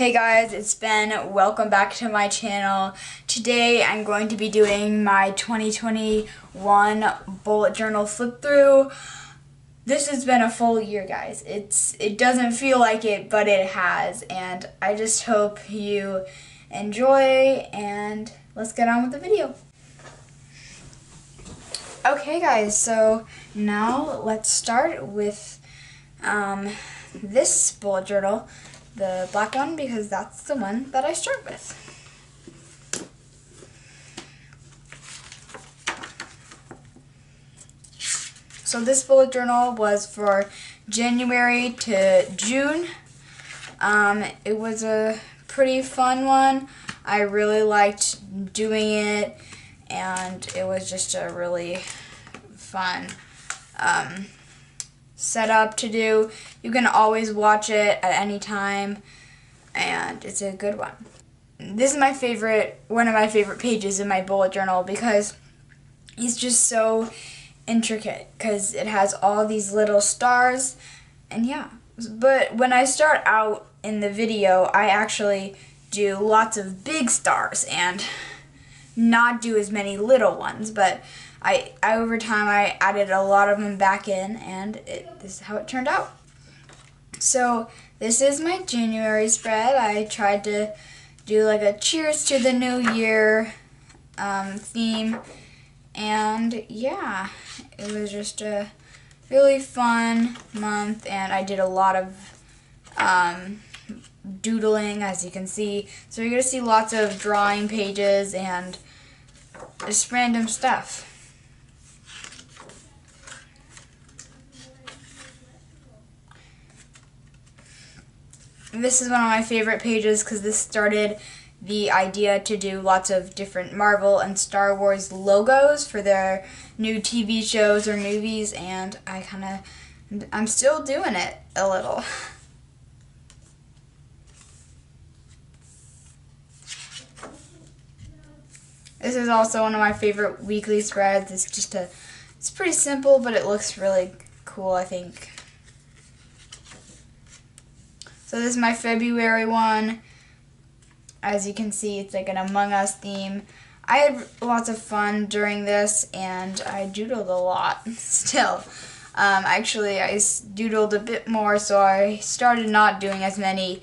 Hey guys, it's Ben. Welcome back to my channel. Today I'm going to be doing my 2021 bullet journal flip through. This has been a full year, guys. It's it doesn't feel like it, but it has. And I just hope you enjoy and let's get on with the video. Okay guys, so now let's start with um, this bullet journal the black one because that's the one that I start with. So this bullet journal was for January to June. Um, it was a pretty fun one. I really liked doing it and it was just a really fun um, setup to do. You can always watch it at any time, and it's a good one. This is my favorite, one of my favorite pages in my bullet journal because it's just so intricate because it has all these little stars, and yeah. But when I start out in the video, I actually do lots of big stars and not do as many little ones, but I, I over time I added a lot of them back in and it, this is how it turned out. So this is my January spread. I tried to do like a cheers to the new year um, theme and yeah, it was just a really fun month and I did a lot of um, doodling as you can see. So you're to see lots of drawing pages and just random stuff. This is one of my favorite pages because this started the idea to do lots of different Marvel and Star Wars logos for their new TV shows or movies, and I kind of, I'm still doing it a little. This is also one of my favorite weekly spreads. It's just a, it's pretty simple, but it looks really cool, I think. So this is my February one. As you can see, it's like an Among Us theme. I had lots of fun during this, and I doodled a lot still. Um, actually, I doodled a bit more, so I started not doing as many.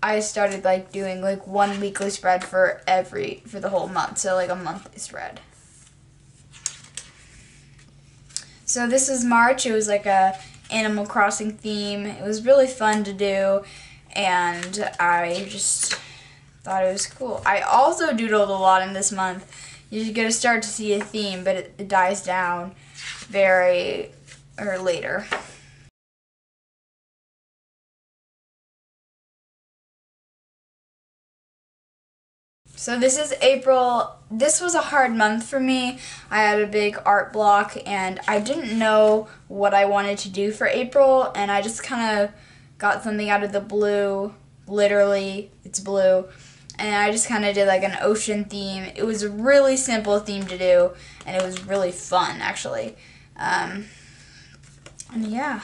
I started like doing like one weekly spread for every for the whole month, so like a monthly spread. So this is March. It was like a Animal Crossing theme. It was really fun to do, and I just thought it was cool. I also doodled a lot in this month. You're going to start to see a theme, but it, it dies down very or later. So this is April. This was a hard month for me. I had a big art block and I didn't know what I wanted to do for April and I just kind of got something out of the blue. Literally, it's blue. And I just kind of did like an ocean theme. It was a really simple theme to do and it was really fun actually. Um, and yeah.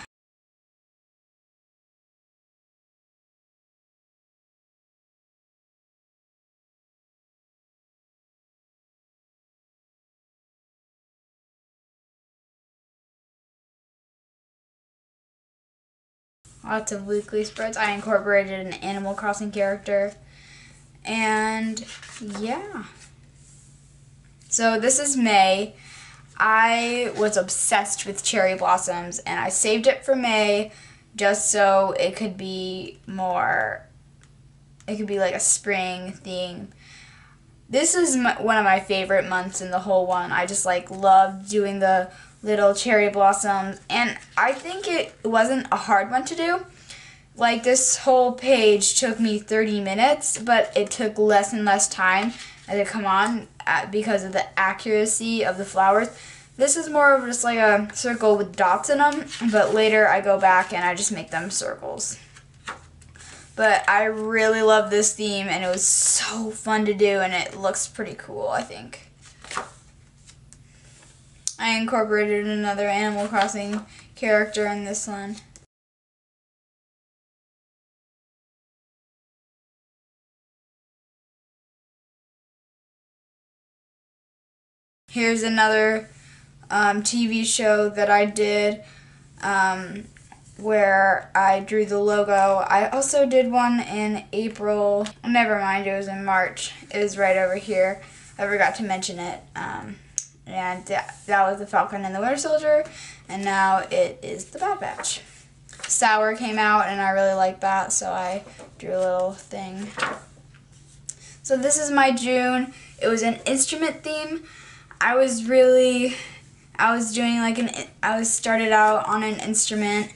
Lots of weekly spreads. I incorporated an Animal Crossing character. And yeah. So this is May. I was obsessed with cherry blossoms and I saved it for May just so it could be more, it could be like a spring theme. This is my, one of my favorite months in the whole one. I just like love doing the little cherry blossoms. And I think it wasn't a hard one to do. Like this whole page took me 30 minutes, but it took less and less time as it come on uh, because of the accuracy of the flowers. This is more of just like a circle with dots in them, but later I go back and I just make them circles. But I really love this theme and it was so fun to do and it looks pretty cool, I think. I incorporated another Animal Crossing character in this one. Here's another um, TV show that I did um, where I drew the logo. I also did one in April. Never mind, it was in March. It was right over here. I forgot to mention it. Um, and that, that was the Falcon and the Winter Soldier, and now it is the Bad Batch. Sour came out, and I really liked that, so I drew a little thing. So this is my June. It was an instrument theme. I was really, I was doing like an, I was started out on an instrument,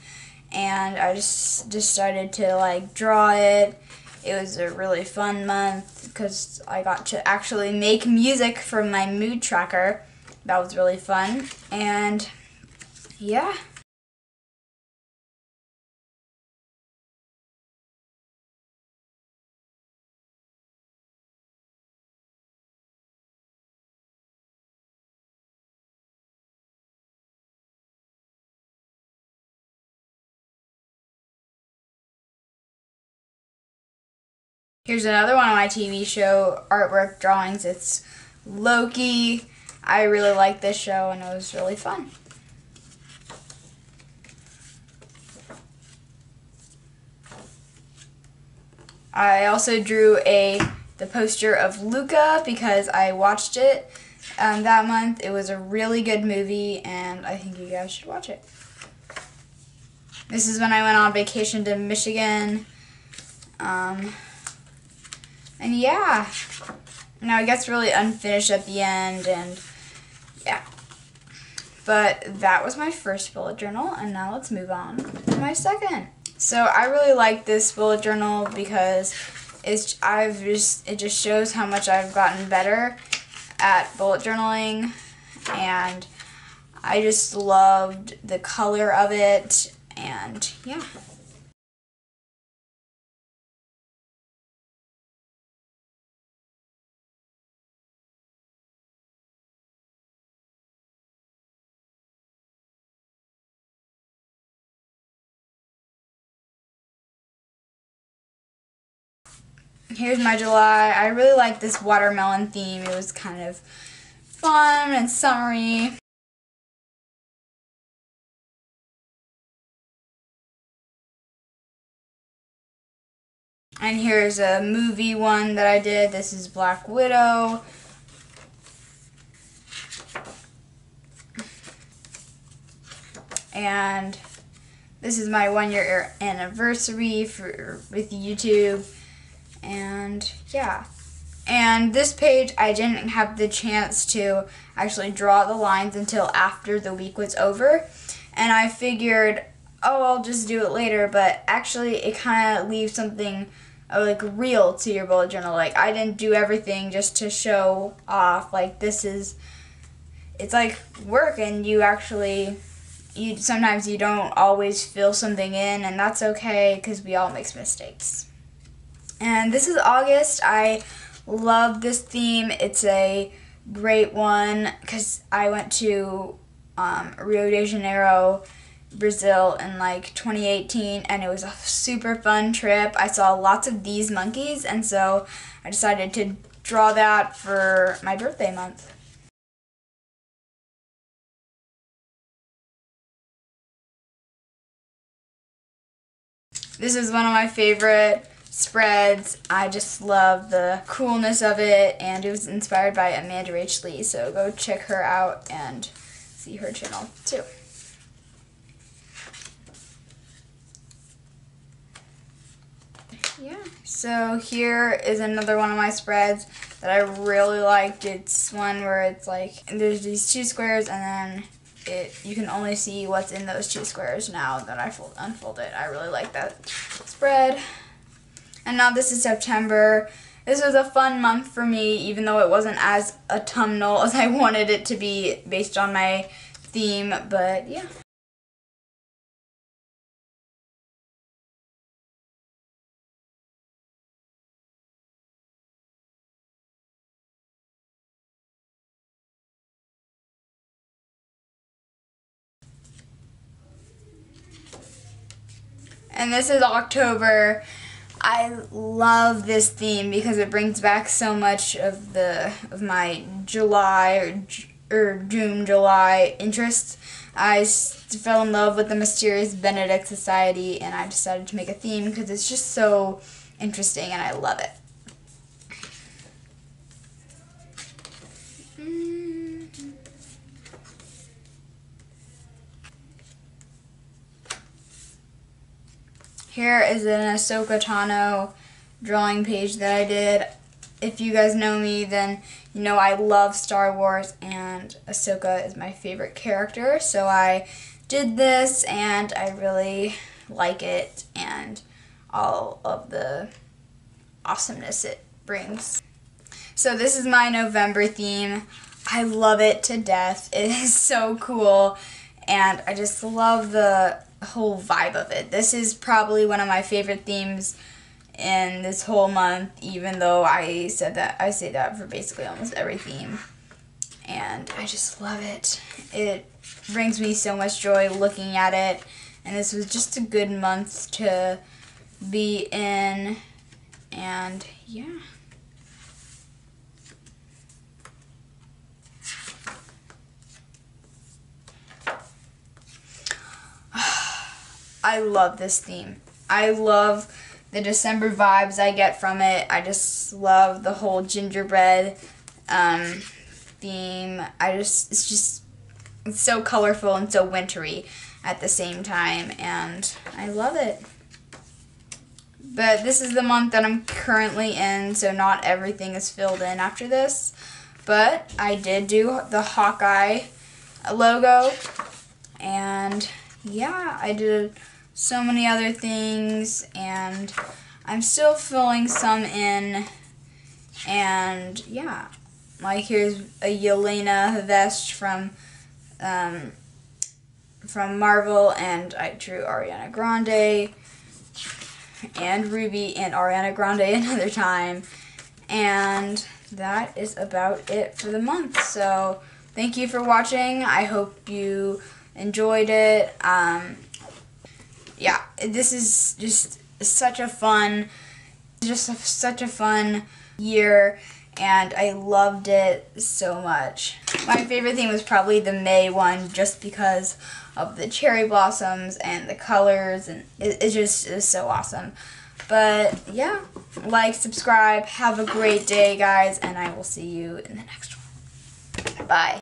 and I just decided to like draw it. It was a really fun month because I got to actually make music from my mood tracker. That was really fun. And yeah. Here's another one of my TV show artwork drawings. It's Loki. I really liked this show and it was really fun. I also drew a the poster of Luca because I watched it um, that month. It was a really good movie and I think you guys should watch it. This is when I went on vacation to Michigan. Um, and yeah, now it gets really unfinished at the end, and yeah. But that was my first bullet journal, and now let's move on to my second. So I really like this bullet journal because it's I've just it just shows how much I've gotten better at bullet journaling, and I just loved the color of it, and yeah. Here's my July. I really like this watermelon theme. It was kind of fun and summery. And here's a movie one that I did. This is Black Widow. And this is my one year anniversary for with YouTube and yeah. And this page, I didn't have the chance to actually draw the lines until after the week was over. And I figured, oh, I'll just do it later. But actually, it kind of leaves something uh, like real to your bullet journal. Like, I didn't do everything just to show off. Like, this is, it's like work, and you actually, you sometimes you don't always fill something in, and that's okay because we all make mistakes. And this is August. I love this theme. It's a great one because I went to um, Rio de Janeiro, Brazil in like 2018 and it was a super fun trip. I saw lots of these monkeys and so I decided to draw that for my birthday month. This is one of my favorite spreads. I just love the coolness of it, and it was inspired by Amanda Rach Lee, so go check her out and see her channel too. Yeah, so here is another one of my spreads that I really liked. It's one where it's like, there's these two squares and then it you can only see what's in those two squares now that I fold, unfold it. I really like that spread. And now this is September. This was a fun month for me, even though it wasn't as autumnal as I wanted it to be based on my theme, but yeah. And this is October. I love this theme because it brings back so much of the of my July or or June, July interest, I fell in love with the Mysterious Benedict Society and I decided to make a theme because it's just so interesting and I love it. Here is an Ahsoka Tano drawing page that I did. If you guys know me, then you know I love Star Wars and Ahsoka is my favorite character. So I did this and I really like it and all of the awesomeness it brings. So this is my November theme. I love it to death. It is so cool and I just love the whole vibe of it. This is probably one of my favorite themes in this whole month, even though I said that I say that for basically almost every theme. And I just love it. It brings me so much joy looking at it. And this was just a good month to be in. And yeah. I love this theme. I love the December vibes I get from it. I just love the whole gingerbread um, theme. I just, it's just it's so colorful and so wintry at the same time, and I love it. But this is the month that I'm currently in, so not everything is filled in after this. But I did do the Hawkeye logo, and yeah, I did so many other things and I'm still filling some in and yeah. Like here's a Yelena vest from um, from Marvel and I drew Ariana Grande and Ruby and Ariana Grande another time and that is about it for the month. So thank you for watching. I hope you enjoyed it. Um, yeah, this is just such a fun, just a, such a fun year, and I loved it so much. My favorite thing was probably the May one, just because of the cherry blossoms and the colors, and it, it just is so awesome. But yeah, like, subscribe, have a great day, guys, and I will see you in the next one. Bye.